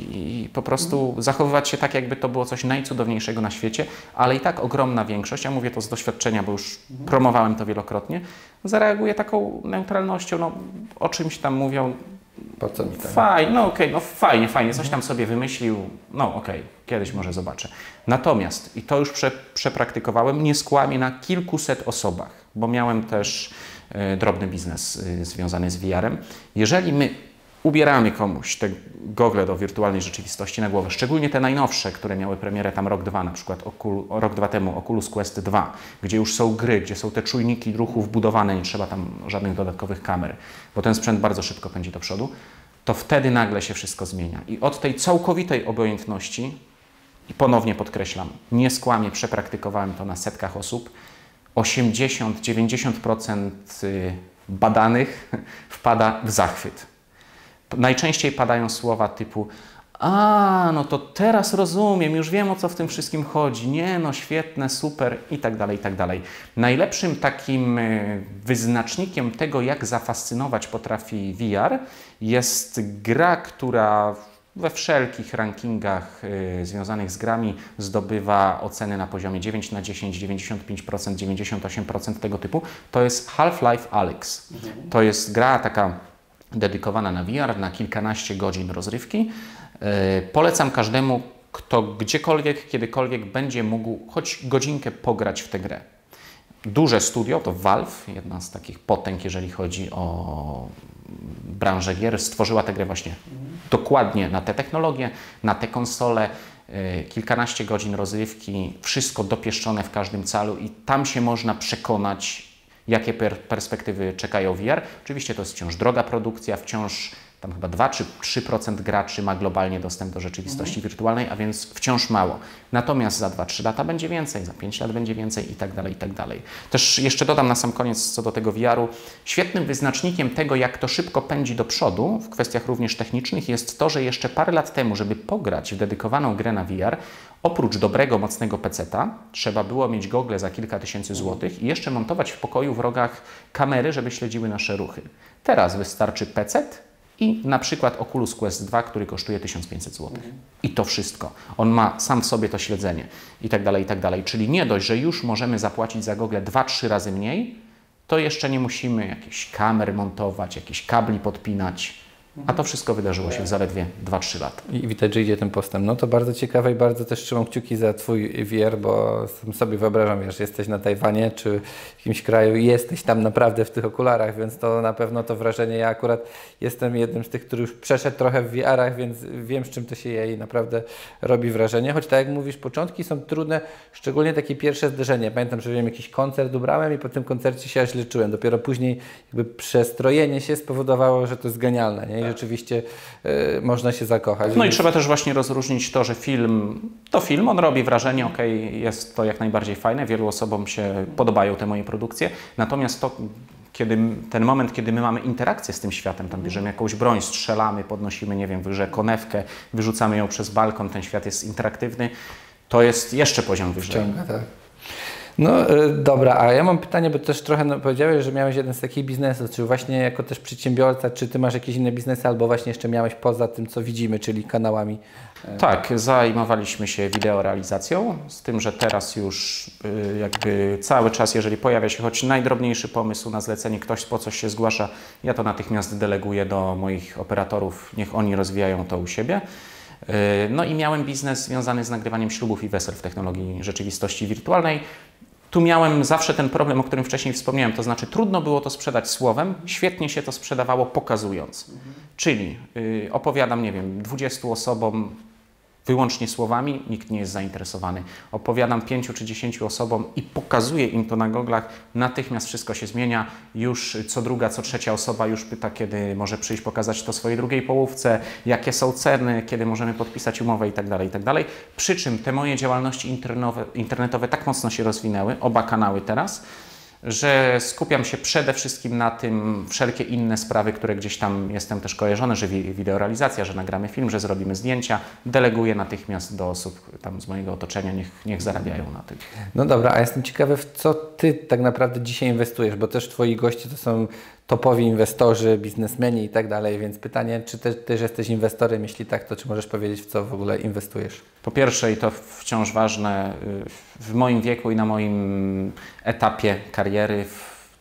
i po prostu zachowywać się tak, jakby to było coś najcudowniejszego na świecie, ale i tak ogromna większość, ja mówię to z doświadczenia, bo już promowałem to wielokrotnie, zareaguje taką neutralnością, no o czymś tam mówią, Po? Fajnie, no okej, no fajnie, fajnie, coś tam sobie wymyślił, no okej, kiedyś może zobaczę. Natomiast, i to już prze, przepraktykowałem, nie skłamię na kilkuset osobach, bo miałem też e, drobny biznes e, związany z VR-em. Jeżeli my ubieramy komuś te gogle do wirtualnej rzeczywistości na głowę, szczególnie te najnowsze, które miały premierę tam rok, dwa, na przykład rok, dwa temu Oculus Quest 2, gdzie już są gry, gdzie są te czujniki ruchu wbudowane, nie trzeba tam żadnych dodatkowych kamer, bo ten sprzęt bardzo szybko pędzi do przodu, to wtedy nagle się wszystko zmienia. I od tej całkowitej obojętności, i ponownie podkreślam, nie skłamię, przepraktykowałem to na setkach osób, 80-90% y, badanych <laughs> wpada w zachwyt. Najczęściej padają słowa typu a, no to teraz rozumiem, już wiem o co w tym wszystkim chodzi. Nie, no świetne, super i tak dalej, i tak dalej. Najlepszym takim y, wyznacznikiem tego, jak zafascynować potrafi VR, jest gra, która we wszelkich rankingach y, związanych z grami zdobywa oceny na poziomie 9 na 10, 95%, 98% tego typu. To jest Half-Life Alyx. To jest gra taka dedykowana na VR, na kilkanaście godzin rozrywki. E, Polecam każdemu, kto gdziekolwiek, kiedykolwiek będzie mógł choć godzinkę pograć w tę grę. Duże studio, to Valve, jedna z takich potęg, jeżeli chodzi o branżę gier, stworzyła tę grę właśnie dokładnie na te technologie, na te konsole. E, Kilkanaście godzin rozrywki, wszystko dopieszczone w każdym calu i tam się można przekonać, jakie per perspektywy czekają VR. Oczywiście to jest wciąż droga produkcja, wciąż tam chyba 2 czy 3% graczy ma globalnie dostęp do rzeczywistości wirtualnej, a więc wciąż mało. Natomiast za 2-3 lata będzie więcej, za 5 lat będzie więcej i tak dalej, i tak dalej. Też jeszcze dodam na sam koniec co do tego VR-u. Świetnym wyznacznikiem tego, jak to szybko pędzi do przodu, w kwestiach również technicznych, jest to, że jeszcze parę lat temu, żeby pograć w dedykowaną grę na VR, oprócz dobrego, mocnego peceta, trzeba było mieć gogle za kilka tysięcy złotych i jeszcze montować w pokoju w rogach kamery, żeby śledziły nasze ruchy. Teraz wystarczy pecet i na przykład Oculus Quest 2, który kosztuje 1500 zł. I to wszystko. On ma sam w sobie to śledzenie i tak dalej, i tak dalej. Czyli nie dość, że już możemy zapłacić za gogle 2-3 razy mniej, to jeszcze nie musimy jakichś kamer montować, jakichś kabli podpinać. A to wszystko wydarzyło się w zaledwie 2-3 lata. I widać, że idzie ten postęp. No to bardzo ciekawe i bardzo też trzymam kciuki za Twój VR, bo sobie wyobrażam, wiesz, jesteś na Tajwanie czy w jakimś kraju i jesteś tam naprawdę w tych okularach, więc to na pewno to wrażenie. Ja akurat jestem jednym z tych, który już przeszedł trochę w VR-ach, więc wiem, z czym to się je i naprawdę robi wrażenie. Choć tak jak mówisz, początki są trudne, szczególnie takie pierwsze zderzenie. Pamiętam, że wiem, jakiś koncert ubrałem i po tym koncercie się aż leczyłem. Dopiero później jakby przestrojenie się spowodowało, że to jest genialne, nie? I rzeczywiście y, można się zakochać. No i trzeba też właśnie rozróżnić to, że film to film, on robi wrażenie, ok, jest to jak najbardziej fajne, wielu osobom się podobają te moje produkcje, natomiast to, kiedy ten moment, kiedy my mamy interakcję z tym światem, tam bierzemy jakąś broń, strzelamy, podnosimy, nie wiem, wyżej konewkę, wyrzucamy ją przez balkon, ten świat jest interaktywny, to jest jeszcze poziom wyżej. Ciąga, tak. No y, dobra, a ja mam pytanie, bo też trochę no, powiedziałeś, że miałeś jeden z takich biznesów, czy właśnie jako też przedsiębiorca, czy ty masz jakieś inne biznesy, albo właśnie jeszcze miałeś poza tym, co widzimy, czyli kanałami. Tak, zajmowaliśmy się wideorealizacją, z tym, że teraz już y, jakby cały czas, jeżeli pojawia się choć najdrobniejszy pomysł na zlecenie, ktoś po coś się zgłasza, ja to natychmiast deleguję do moich operatorów, niech oni rozwijają to u siebie. No i miałem biznes związany z nagrywaniem ślubów i wesel w technologii rzeczywistości wirtualnej. Tu miałem zawsze ten problem, o którym wcześniej wspomniałem, to znaczy trudno było to sprzedać słowem, świetnie się to sprzedawało pokazując. Czyli y, opowiadam, nie wiem, 20 osobom wyłącznie słowami, nikt nie jest zainteresowany. Opowiadam 5 czy 10 osobom i pokazuję im to na goglach, natychmiast wszystko się zmienia. Już co druga, co trzecia osoba już pyta, kiedy może przyjść pokazać to swojej drugiej połówce, jakie są ceny, kiedy możemy podpisać umowę itd. itd. Przy czym te moje działalności internetowe tak mocno się rozwinęły, oba kanały teraz, że skupiam się przede wszystkim na tym, wszelkie inne sprawy, które gdzieś tam jestem też kojarzony, że wideorealizacja, że nagramy film, że zrobimy zdjęcia, deleguję natychmiast do osób tam z mojego otoczenia, niech, niech zarabiają na tym. No dobra, a jestem ciekawy, w co Ty tak naprawdę dzisiaj inwestujesz, bo też Twoi goście to są topowi inwestorzy, biznesmeni i tak dalej, więc pytanie, czy ty też jesteś inwestorem? Jeśli tak, to czy możesz powiedzieć, w co w ogóle inwestujesz? Po pierwsze, i to wciąż ważne, y, w moim wieku i na moim etapie kariery,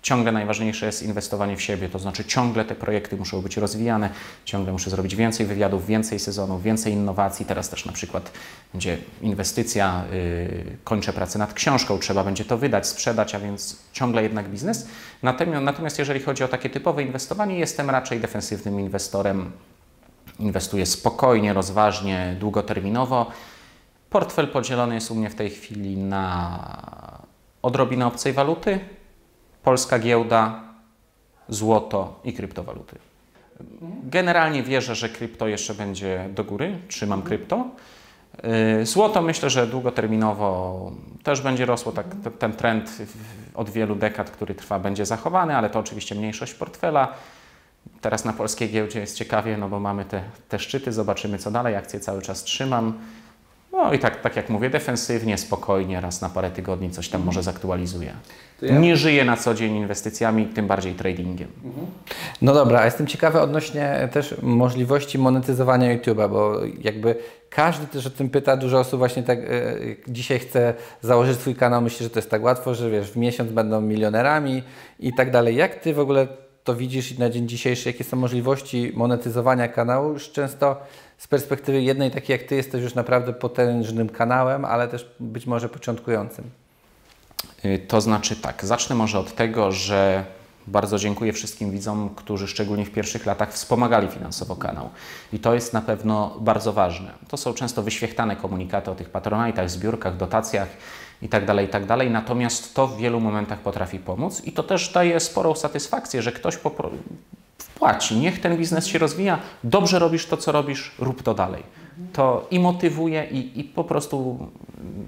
ciągle najważniejsze jest inwestowanie w siebie, to znaczy ciągle te projekty muszą być rozwijane, ciągle muszę zrobić więcej wywiadów, więcej sezonów, więcej innowacji. Teraz też na przykład będzie inwestycja, yy, kończę pracę nad książką, trzeba będzie to wydać, sprzedać, a więc ciągle jednak biznes. Natomiast jeżeli chodzi o takie typowe inwestowanie, jestem raczej defensywnym inwestorem. Inwestuję spokojnie, rozważnie, długoterminowo. Portfel podzielony jest u mnie w tej chwili na odrobinę obcej waluty, polska giełda, złoto i kryptowaluty. Generalnie wierzę, że krypto jeszcze będzie do góry, trzymam krypto. Y, złoto myślę, że długoterminowo też będzie rosło, tak, ten trend od wielu dekad, który trwa, będzie zachowany, ale to oczywiście mniejszość portfela. Teraz na polskiej giełdzie jest ciekawie, no bo mamy te, te szczyty, zobaczymy co dalej, akcje cały czas trzymam. No i tak, tak jak mówię, defensywnie, spokojnie, raz na parę tygodni coś tam może zaktualizuję. Ja... Nie żyję na co dzień inwestycjami, tym bardziej tradingiem. No dobra, a jestem ciekawy odnośnie też możliwości monetyzowania YouTube'a, bo jakby każdy też o tym pyta, dużo osób właśnie tak e, dzisiaj chce założyć swój kanał, myśli, że to jest tak łatwo, że wiesz, w miesiąc będą milionerami i tak dalej. Jak Ty w ogóle to widzisz na dzień dzisiejszy, jakie są możliwości monetyzowania kanału? Już często z perspektywy jednej, takiej jak Ty, jesteś już naprawdę potężnym kanałem, ale też być może początkującym. Y, to znaczy tak, zacznę może od tego, że bardzo dziękuję wszystkim widzom, którzy szczególnie w pierwszych latach wspomagali finansowo kanał. I to jest na pewno bardzo ważne. To są często wyświechtane komunikaty o tych patronajtach, zbiórkach, dotacjach itd., tak itd. Tak Natomiast to w wielu momentach potrafi pomóc i to też daje sporą satysfakcję, że ktoś wpłaci, niech ten biznes się rozwija, dobrze robisz to, co robisz, rób to dalej. To i motywuje, i, i po prostu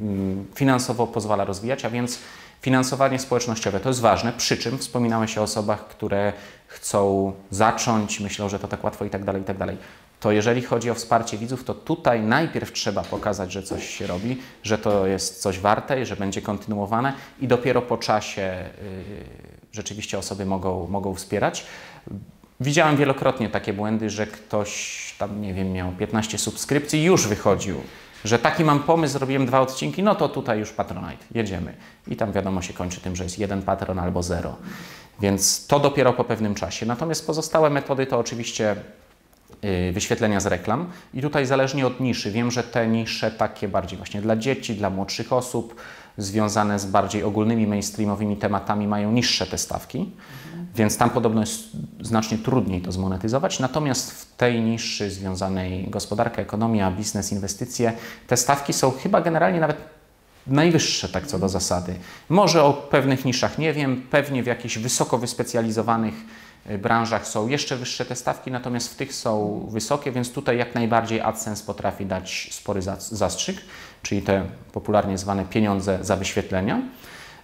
mm, finansowo pozwala rozwijać, a więc finansowanie społecznościowe to jest ważne, przy czym wspominałeś o osobach, które chcą zacząć, myślą, że to tak łatwo i tak dalej, i tak dalej. To jeżeli chodzi o wsparcie widzów, to tutaj najpierw trzeba pokazać, że coś się robi, że to jest coś warte, że będzie kontynuowane i dopiero po czasie yy, rzeczywiście osoby mogą, mogą wspierać. Widziałem wielokrotnie takie błędy, że ktoś tam, nie wiem, miał 15 subskrypcji już wychodził, że taki mam pomysł, zrobiłem dwa odcinki, no to tutaj już Patronite, jedziemy. I tam wiadomo się kończy tym, że jest jeden patron albo zero. Więc to dopiero po pewnym czasie. Natomiast pozostałe metody to oczywiście y, wyświetlenia z reklam i tutaj zależnie od niszy. Wiem, że te nisze takie bardziej właśnie dla dzieci, dla młodszych osób, związane z bardziej ogólnymi mainstreamowymi tematami mają niższe te stawki więc tam podobno jest znacznie trudniej to zmonetyzować. Natomiast w tej niższej związanej gospodarka, ekonomia, biznes, inwestycje, te stawki są chyba generalnie nawet najwyższe, tak co do zasady. Może o pewnych niszach nie wiem, pewnie w jakichś wysoko wyspecjalizowanych y, branżach są jeszcze wyższe te stawki, natomiast w tych są wysokie, więc tutaj jak najbardziej AdSense potrafi dać spory zastrzyk, czyli te popularnie zwane pieniądze za wyświetlenia.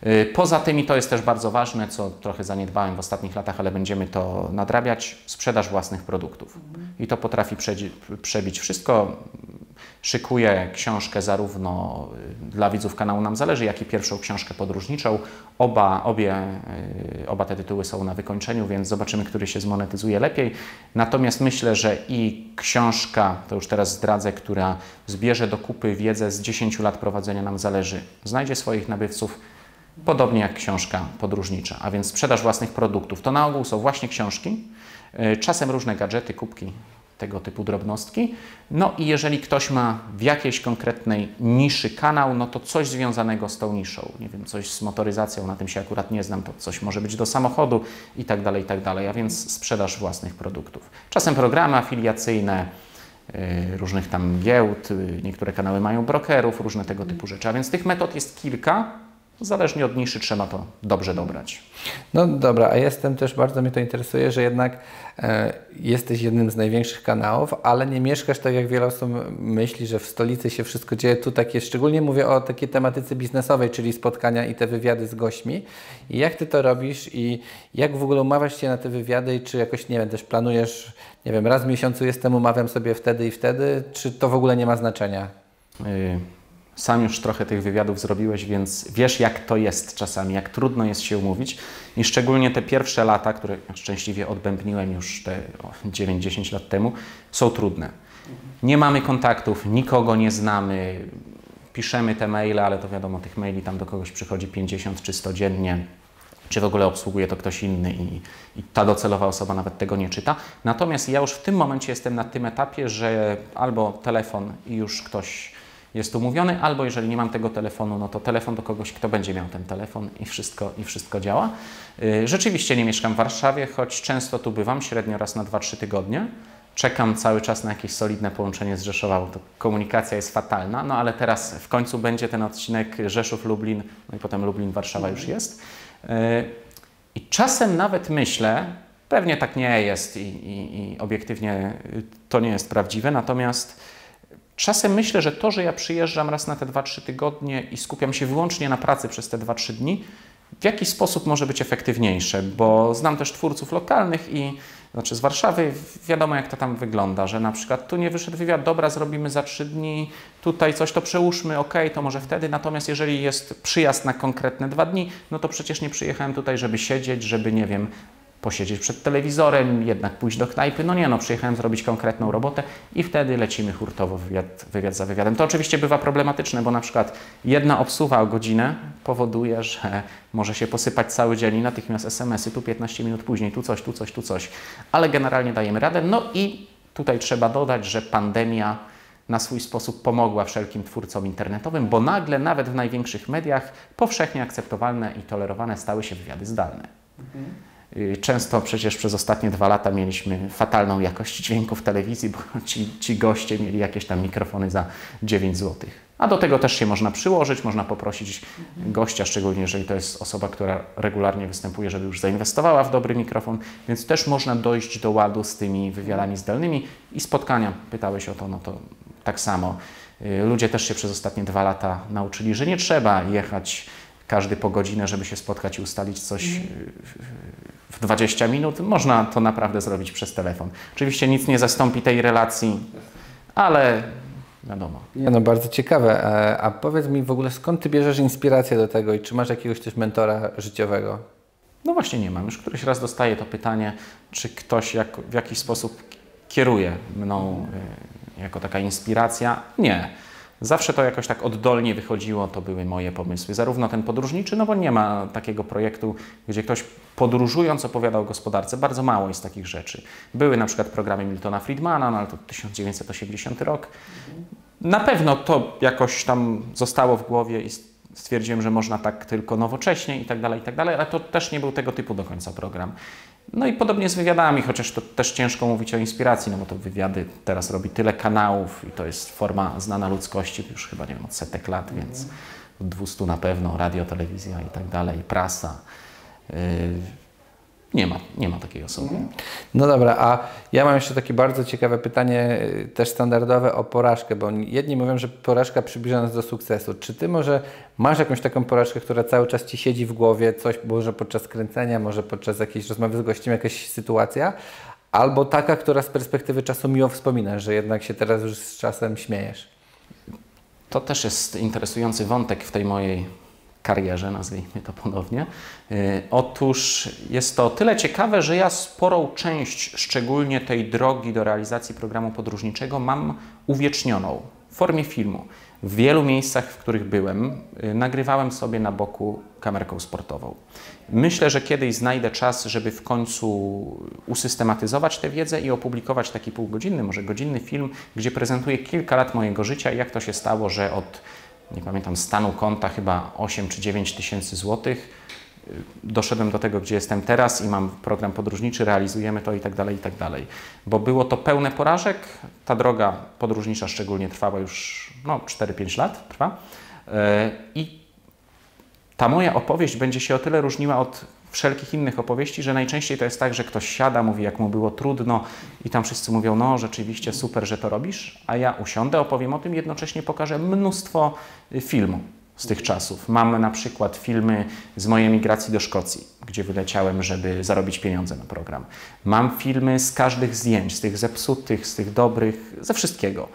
Y, poza tym, i to jest też bardzo ważne, co trochę zaniedbałem w ostatnich latach, ale będziemy to nadrabiać, sprzedaż własnych produktów. I to potrafi przebić wszystko. Szykuję książkę zarówno y, dla widzów kanału Nam Zależy, jak i pierwszą książkę podróżniczą. Oba, obie, y, oba te tytuły są na wykończeniu, więc zobaczymy, który się zmonetyzuje lepiej. Natomiast myślę, że i książka, to już teraz zdradzę, która zbierze do kupy wiedzę z 10 lat prowadzenia Nam Zależy, znajdzie swoich nabywców Podobnie jak książka podróżnicza, a więc sprzedaż własnych produktów. To na ogół są właśnie książki, y, czasem różne gadżety, kubki, tego typu drobnostki. No i jeżeli ktoś ma w jakiejś konkretnej niszy kanał, no to coś związanego z tą niszą. Nie wiem, coś z motoryzacją, na tym się akurat nie znam, to coś może być do samochodu i tak dalej, i tak dalej, a więc sprzedaż własnych produktów. Czasem programy afiliacyjne, y, różnych tam giełd, y, niektóre kanały mają brokerów, różne tego typu rzeczy, a więc tych metod jest kilka zależnie od niszy trzeba to dobrze dobrać. No dobra, a jestem też, bardzo mnie to interesuje, że jednak e, jesteś jednym z największych kanałów, ale nie mieszkasz tak jak wiele osób myśli, że w stolicy się wszystko dzieje. Tu takie, szczególnie mówię o takiej tematyce biznesowej, czyli spotkania i te wywiady z gośćmi. I jak Ty to robisz i jak w ogóle umawiasz się na te wywiady i czy jakoś, nie wiem, też planujesz, nie wiem, raz w miesiącu jestem, umawiam sobie wtedy i wtedy, czy to w ogóle nie ma znaczenia? Y, sam już trochę tych wywiadów zrobiłeś, więc wiesz, jak to jest czasami, jak trudno jest się umówić. I szczególnie te pierwsze lata, które szczęśliwie odbębniłem już te 9-10 lat temu, są trudne. Nie mamy kontaktów, nikogo nie znamy, piszemy te maile, ale to wiadomo, tych maili tam do kogoś przychodzi 50 czy 100 dziennie czy w ogóle obsługuje to ktoś inny i, i, ta docelowa osoba nawet tego nie czyta. Natomiast ja już w tym momencie jestem na tym etapie, że albo telefon i już ktoś jest umówiony, albo jeżeli nie mam tego telefonu, no to telefon do kogoś, kto będzie miał ten telefon i wszystko, i wszystko działa. Y, rzeczywiście nie mieszkam w Warszawie, choć często tu bywam, średnio raz na 2-3 tygodnie. Czekam cały czas na jakieś solidne połączenie z Rzeszowa, bo to komunikacja jest fatalna, no ale teraz w końcu będzie ten odcinek Rzeszów-Lublin, no i potem Lublin-Warszawa już jest. Y, I czasem nawet myślę, pewnie tak nie jest i, i, i obiektywnie to nie jest prawdziwe, natomiast Czasem myślę, że to, że ja przyjeżdżam raz na te 2-3 tygodnie i skupiam się wyłącznie na pracy przez te 2-3 dni, w jakiś sposób może być efektywniejsze, bo znam też twórców lokalnych i znaczy z Warszawy wiadomo jak to tam wygląda, że na przykład tu nie wyszedł wywiad, dobra, zrobimy za trzy dni, tutaj coś to przełóżmy, ok, to może wtedy, natomiast jeżeli jest przyjazd na konkretne dwa dni, no to przecież nie przyjechałem tutaj, żeby siedzieć, żeby nie wiem, posiedzieć przed telewizorem, jednak pójść do knajpy. No nie, no przyjechałem zrobić konkretną robotę i wtedy lecimy hurtowo wywiad, wywiad za wywiadem. To oczywiście bywa problematyczne, bo na przykład jedna obsuwa o godzinę powoduje, że może się posypać cały dzień i natychmiast SMS-y, tu 15 minut później, tu coś, tu coś, tu coś. Ale generalnie dajemy radę. No i tutaj trzeba dodać, że pandemia na swój sposób pomogła wszelkim twórcom internetowym, bo nagle nawet w największych mediach powszechnie akceptowalne i tolerowane stały się wywiady zdalne. Mhm. Y, często przecież przez ostatnie dwa lata mieliśmy fatalną jakość dźwięku w telewizji, bo <laughs> ci, ci goście mieli jakieś tam mikrofony za 9 zł. A do tego też się można przyłożyć, można poprosić gościa, szczególnie jeżeli to jest osoba, która regularnie występuje, żeby już zainwestowała w dobry mikrofon, więc też można dojść do ładu z tymi wywiadami zdalnymi i spotkania. Pytałeś o to, no to tak samo. Y, ludzie też się przez ostatnie dwa lata nauczyli, że nie trzeba jechać każdy po godzinę, żeby się spotkać i ustalić coś y, w 20 minut. Można to naprawdę zrobić przez telefon. Oczywiście nic nie zastąpi tej relacji, ale wiadomo. Nie, no bardzo ciekawe. E, a powiedz mi w ogóle, skąd Ty bierzesz inspirację do tego i czy masz jakiegoś też mentora życiowego? No właśnie nie mam. Już któryś raz dostaję to pytanie, czy ktoś jak, w jakiś sposób kieruje mną y, jako taka inspiracja. Nie. Zawsze to jakoś tak oddolnie wychodziło, to były moje pomysły. Zarówno ten podróżniczy, no bo nie ma takiego projektu, gdzie ktoś podróżując opowiada o gospodarce. Bardzo mało jest takich rzeczy. Były na przykład programy Miltona Friedmana, no ale to 1980 rok. Na pewno to jakoś tam zostało w głowie i stwierdziłem, że można tak tylko nowocześnie i tak dalej, i tak dalej, ale to też nie był tego typu do końca program. No i podobnie z wywiadami, chociaż to też ciężko mówić o inspiracji, no bo to wywiady teraz robi tyle kanałów i to jest forma znana ludzkości już chyba, nie wiem, od setek lat, mm. więc od 200 na pewno, radio, telewizja i tak dalej, prasa. Yy, nie ma, nie ma takiej osoby. Mhm. No dobra, a ja mam jeszcze takie bardzo ciekawe pytanie, y, też standardowe o porażkę, bo jedni mówią, że porażka przybliża nas do sukcesu. Czy ty może masz jakąś taką porażkę, która cały czas ci siedzi w głowie, coś może podczas kręcenia, może podczas jakiejś rozmowy z gościem, jakaś sytuacja, albo taka, która z perspektywy czasu miło wspominasz, że jednak się teraz już z czasem śmiejesz? To też jest interesujący wątek w tej mojej karierze, nazwijmy to ponownie. Y, otóż jest to tyle ciekawe, że ja sporą część, szczególnie tej drogi do realizacji programu podróżniczego, mam uwiecznioną w formie filmu. W wielu miejscach, w których byłem, y, nagrywałem sobie na boku kamerką sportową. Myślę, że kiedyś znajdę czas, żeby w końcu usystematyzować tę wiedzę i opublikować taki półgodzinny, może godzinny film, gdzie prezentuję kilka lat mojego życia i jak to się stało, że od nie pamiętam, stanu konta chyba 8 czy 9 tysięcy złotych. Doszedłem do tego, gdzie jestem teraz i mam program podróżniczy, realizujemy to i tak dalej, i tak dalej. Bo było to pełne porażek. Ta droga podróżnicza szczególnie trwała już no, 4-5 lat. Trwa. E, I ta moja opowieść będzie się o tyle różniła od wszelkich innych opowieści, że najczęściej to jest tak, że ktoś siada, mówi, jak mu było trudno, i tam wszyscy mówią, no rzeczywiście super, że to robisz, a ja usiądę, opowiem o tym, jednocześnie pokażę mnóstwo y, filmu z tych czasów. Mam na przykład filmy z mojej emigracji do Szkocji, gdzie wyleciałem, żeby zarobić pieniądze na program. Mam filmy z każdych zdjęć, z tych zepsutych, z tych dobrych, ze wszystkiego.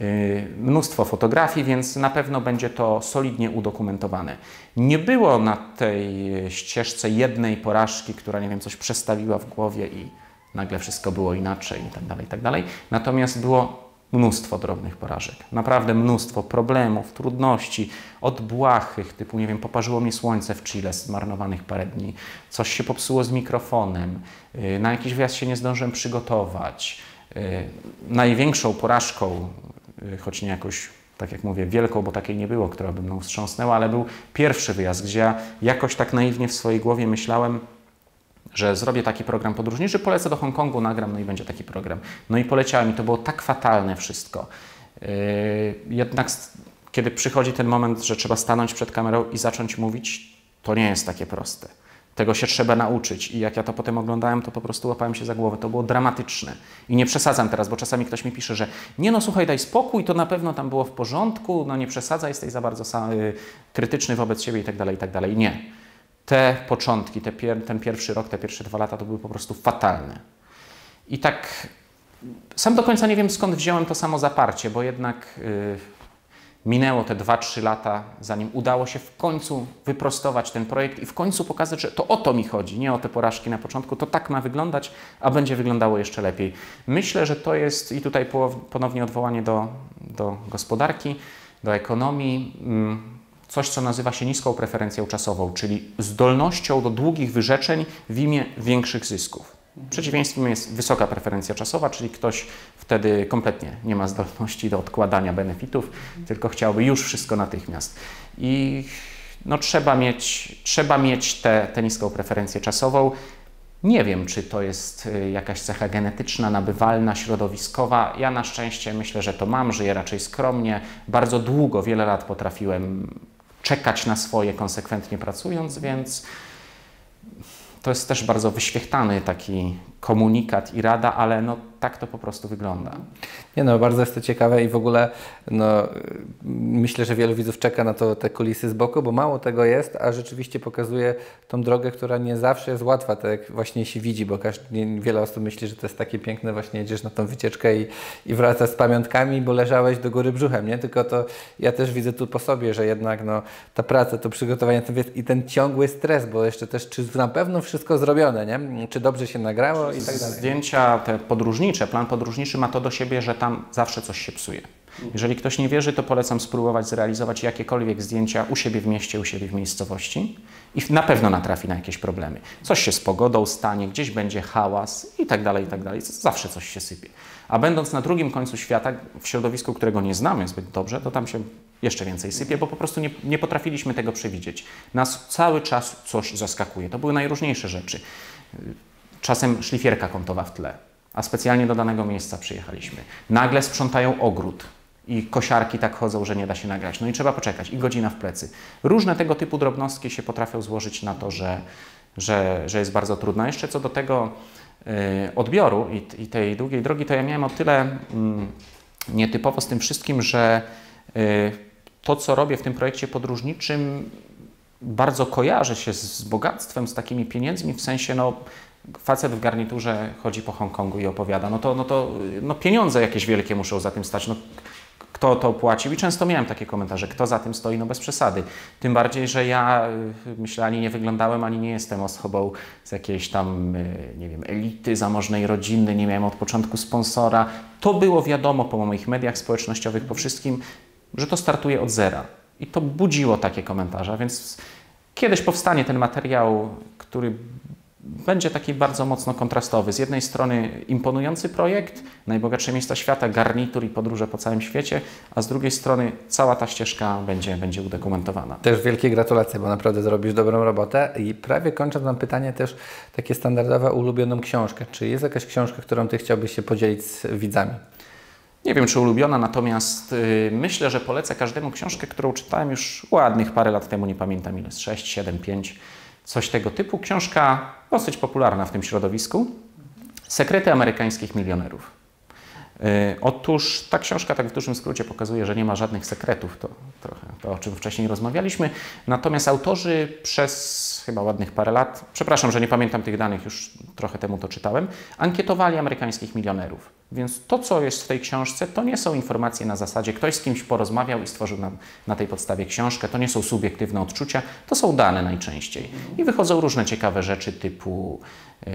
Y, mnóstwo fotografii, więc na pewno będzie to solidnie udokumentowane. Nie było na tej ścieżce jednej porażki, która, nie wiem, coś przestawiła w głowie i nagle wszystko było inaczej i tak dalej, i tak dalej. Natomiast było mnóstwo drobnych porażek. Naprawdę mnóstwo problemów, trudności, od błahych, typu, nie wiem, poparzyło mnie słońce w Chile, zmarnowanych parę dni, coś się popsuło z mikrofonem, y, na jakiś wyjazd się nie zdążyłem przygotować. Y, największą porażką choć nie jakoś, tak jak mówię, wielką, bo takiej nie było, która by mną wstrząsnęła, ale był pierwszy wyjazd, gdzie ja jakoś tak naiwnie w swojej głowie myślałem, że zrobię taki program podróżniczy, polecę do Hongkongu, nagram, no i będzie taki program. No i poleciałem i to było tak fatalne wszystko. Yy, jednak kiedy przychodzi ten moment, że trzeba stanąć przed kamerą i zacząć mówić, to nie jest takie proste. Tego się trzeba nauczyć. I jak ja to potem oglądałem, to po prostu łapałem się za głowę. To było dramatyczne. I nie przesadzam teraz, bo czasami ktoś mi pisze, że nie no, słuchaj, daj spokój, to na pewno tam było w porządku, no nie przesadzaj, jesteś za bardzo y, krytyczny wobec siebie i tak dalej, i tak dalej. Nie. Te początki, te pier ten pierwszy rok, te pierwsze dwa lata to były po prostu fatalne. I tak sam do końca nie wiem skąd wziąłem to samo zaparcie, bo jednak... Yy, Minęło te 2-3 lata, zanim udało się w końcu wyprostować ten projekt i w końcu pokazać, że to o to mi chodzi, nie o te porażki na początku. To tak ma wyglądać, a będzie wyglądało jeszcze lepiej. Myślę, że to jest i tutaj ponownie odwołanie do, do gospodarki, do ekonomii. Mm, coś, co nazywa się niską preferencją czasową, czyli zdolnością do długich wyrzeczeń w imię większych zysków. Przeciwieństwem jest wysoka preferencja czasowa, czyli ktoś wtedy kompletnie nie ma zdolności do odkładania benefitów, tylko chciałby już wszystko natychmiast. I no, trzeba mieć, trzeba mieć tę niską preferencję czasową. Nie wiem, czy to jest y, jakaś cecha genetyczna, nabywalna, środowiskowa. Ja na szczęście myślę, że to mam, żyję raczej skromnie. Bardzo długo, wiele lat potrafiłem czekać na swoje, konsekwentnie pracując, więc to jest też bardzo wyświechtany taki komunikat i rada, ale no tak to po prostu wygląda. Nie no, bardzo jest to ciekawe i w ogóle no, myślę, że wielu widzów czeka na to te kulisy z boku, bo mało tego jest, a rzeczywiście pokazuje tą drogę, która nie zawsze jest łatwa, tak jak właśnie się widzi, bo każdy, wiele osób myśli, że to jest takie piękne, właśnie jedziesz na tą wycieczkę i, i wracasz z pamiątkami, bo leżałeś do góry brzuchem, nie? Tylko to ja też widzę tu po sobie, że jednak no, ta praca, to przygotowanie i ten ciągły stres, bo jeszcze też czy na pewno wszystko zrobione, nie? Czy dobrze się nagrało i tak dalej. Zdjęcia te podróżnicze, plan podróżniczy ma to do siebie, że tam zawsze coś się psuje. Jeżeli ktoś nie wierzy, to polecam spróbować zrealizować jakiekolwiek zdjęcia u siebie w mieście, u siebie w miejscowości i na pewno natrafi na jakieś problemy. Coś się z pogodą stanie, gdzieś będzie hałas i tak dalej, i tak dalej. Zawsze coś się sypie. A będąc na drugim końcu świata, w środowisku, którego nie znamy zbyt dobrze, to tam się jeszcze więcej sypie, bo po prostu nie, nie potrafiliśmy tego przewidzieć. Nas cały czas coś zaskakuje. To były najróżniejsze rzeczy. Czasem szlifierka kątowa w tle, a specjalnie do danego miejsca przyjechaliśmy. Nagle sprzątają ogród i kosiarki tak chodzą, że nie da się nagrać. No i trzeba poczekać i godzina w plecy. Różne tego typu drobnostki się potrafią złożyć na to, że, że, że jest bardzo trudno. Jeszcze co do tego y, odbioru i, i, tej długiej drogi, to ja miałem o tyle y, nietypowo z tym wszystkim, że y, to, co robię w tym projekcie podróżniczym, bardzo kojarzy się z bogactwem, z takimi pieniędzmi, w sensie no, facet w garniturze chodzi po Hongkongu i opowiada, no to, no to no pieniądze jakieś wielkie muszą za tym stać. No, kto to płacił? I często miałem takie komentarze, kto za tym stoi, no bez przesady. Tym bardziej, że ja y, myślę, ani nie wyglądałem, ani nie jestem osobą z jakiejś tam, y, nie wiem, elity zamożnej rodziny, nie miałem od początku sponsora. To było wiadomo po moich mediach społecznościowych, po wszystkim, że to startuje od zera. I to budziło takie komentarze, więc kiedyś powstanie ten materiał, który będzie taki bardzo mocno kontrastowy. Z jednej strony imponujący projekt, najbogatsze miejsca świata, garnitur i podróże po całym świecie, a z drugiej strony cała ta ścieżka będzie, będzie udokumentowana. Też wielkie gratulacje, bo naprawdę zrobisz dobrą robotę. I prawie kończąc mam pytanie też takie standardowe, ulubioną książkę. Czy jest jakaś książka, którą Ty chciałbyś się podzielić z widzami? Nie wiem, czy ulubiona, natomiast y, myślę, że polecę każdemu książkę, którą czytałem już ładnych parę lat temu, nie pamiętam ile, 6, 7, 5, coś tego typu. Książka dosyć popularna w tym środowisku. Sekrety amerykańskich milionerów. Y, otóż ta książka tak w dużym skrócie pokazuje, że nie ma żadnych sekretów, to trochę to, o czym wcześniej rozmawialiśmy. Natomiast autorzy przez chyba ładnych parę lat, przepraszam, że nie pamiętam tych danych, już trochę temu to czytałem, ankietowali amerykańskich milionerów. Więc to, co jest w tej książce, to nie są informacje na zasadzie ktoś z kimś porozmawiał i stworzył na, na tej podstawie książkę, to nie są subiektywne odczucia, to są dane najczęściej. I wychodzą różne ciekawe rzeczy typu, yy,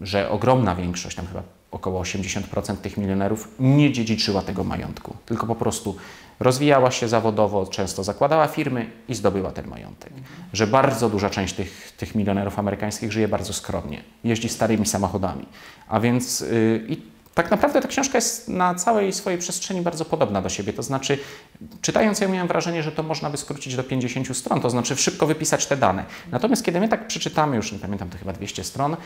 że ogromna większość, tam chyba około 80% tych milionerów nie dziedziczyła tego majątku, tylko po prostu rozwijała się zawodowo, często zakładała firmy i zdobyła ten majątek. Że bardzo duża część tych, tych milionerów amerykańskich żyje bardzo skromnie, jeździ starymi samochodami. A więc yy, i tak naprawdę ta książka jest na całej swojej przestrzeni bardzo podobna do siebie. To znaczy, czytając ją miałem wrażenie, że to można by skrócić do 50 stron, to znaczy szybko wypisać te dane. Natomiast kiedy my tak przeczytamy, już nie pamiętam, to chyba 200 stron,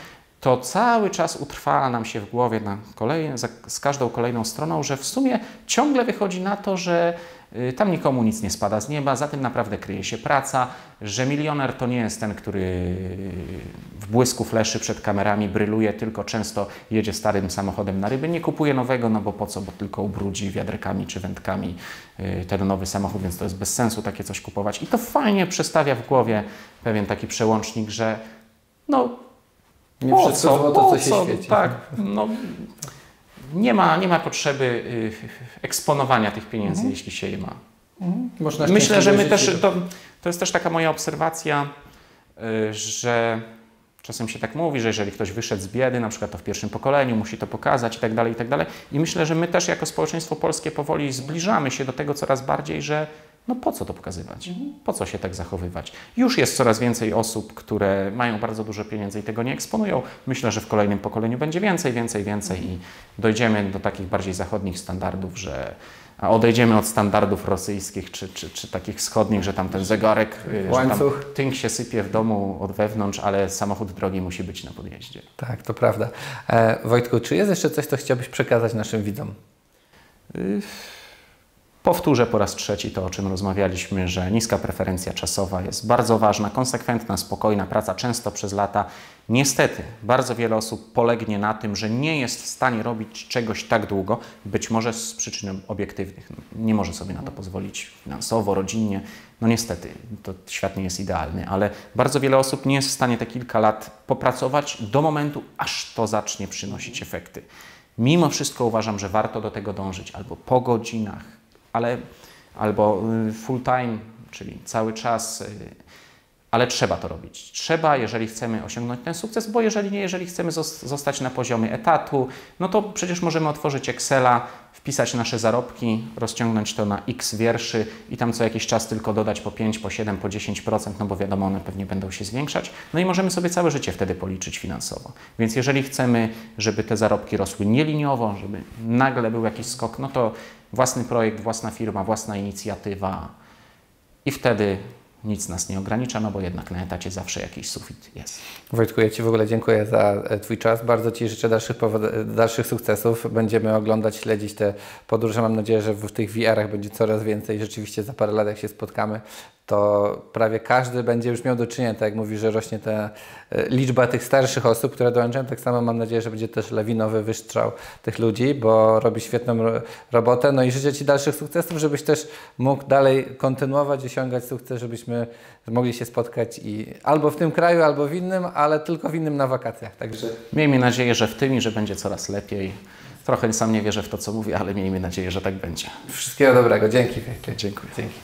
to cały czas utrwala nam się w głowie na kolej, z każdą kolejną stroną, że w sumie ciągle wychodzi na to, że tam nikomu nic nie spada z nieba, za tym naprawdę kryje się praca, że milioner to nie jest ten, który w błysku fleszy przed kamerami bryluje, tylko często jedzie starym samochodem na ryby, nie kupuje nowego, no bo po co, bo tylko ubrudzi wiaderkami czy wędkami y, ten nowy samochód, więc to jest bez sensu takie coś kupować. I to fajnie przestawia w głowie pewien taki przełącznik, że no nie po co, złoto, co się co? świeci. Tak, no, nie, ma, nie ma potrzeby y, eksponowania tych pieniędzy, mhm. jeśli się je ma. Mhm. Myślę, że my też, to, to jest też taka moja obserwacja, y, że czasem się tak mówi, że jeżeli ktoś wyszedł z biedy, na przykład to w pierwszym pokoleniu, musi to pokazać i tak dalej, i tak dalej. I myślę, że my też jako społeczeństwo polskie powoli zbliżamy się do tego coraz bardziej, że no po co to pokazywać? Po co się tak zachowywać? Już jest coraz więcej osób, które mają bardzo dużo pieniędzy i tego nie eksponują. Myślę, że w kolejnym pokoleniu będzie więcej, więcej, więcej i dojdziemy do takich bardziej zachodnich standardów, że a odejdziemy od standardów rosyjskich czy, czy, czy takich wschodnich, że tam ten zegarek, y, Łańcuch. tynk się sypie w domu od wewnątrz, ale samochód drogi musi być na podjeździe. Tak, to prawda. E, Wojtku, czy jest jeszcze coś, co chciałbyś przekazać naszym widzom? Y Powtórzę po raz trzeci to, o czym rozmawialiśmy, że niska preferencja czasowa jest bardzo ważna, konsekwentna, spokojna praca, często przez lata. Niestety, bardzo wiele osób polegnie na tym, że nie jest w stanie robić czegoś tak długo, być może z przyczyn obiektywnych. Nie może sobie na to pozwolić finansowo, rodzinnie. No niestety, to świat nie jest idealny, ale bardzo wiele osób nie jest w stanie te kilka lat popracować do momentu, aż to zacznie przynosić efekty. Mimo wszystko uważam, że warto do tego dążyć albo po godzinach, ale albo y, full time, czyli cały czas, y, ale trzeba to robić. Trzeba, jeżeli chcemy osiągnąć ten sukces, bo jeżeli nie, jeżeli chcemy zostać na poziomie etatu, no to przecież możemy otworzyć Excela, wpisać nasze zarobki, rozciągnąć to na x wierszy i tam co jakiś czas tylko dodać po 5, po 7, po 10%, no bo wiadomo, one pewnie będą się zwiększać. No i możemy sobie całe życie wtedy policzyć finansowo. Więc jeżeli chcemy, żeby te zarobki rosły nieliniowo, żeby nagle był jakiś skok, no to własny projekt, własna firma, własna inicjatywa i wtedy nic nas nie ogranicza, no bo jednak na etacie zawsze jakiś sufit jest. Wojtku, ja Ci w ogóle dziękuję za e, Twój czas. Bardzo Ci życzę dalszych, dalszych sukcesów. Będziemy oglądać, śledzić te podróże. Mam nadzieję, że w tych VR-ach będzie coraz więcej. Rzeczywiście za parę lat, jak się spotkamy, to prawie każdy będzie już miał do czynienia, tak jak mówi, że rośnie ta e, liczba tych starszych osób, które dołączają. Tak samo mam nadzieję, że będzie też lawinowy wystrzał tych ludzi, bo robi świetną robotę. No i życzę Ci dalszych sukcesów, żebyś też mógł dalej kontynuować, osiągać sukces, żebyśmy mogli się spotkać i albo w tym kraju, albo w innym, ale tylko w innym na wakacjach. Także miejmy nadzieję, że w tym i że będzie coraz lepiej. Trochę sam nie wierzę w to, co mówię, ale miejmy nadzieję, że tak będzie. Wszystkiego dobrego. Dzięki. Dziękuję. Dzięki.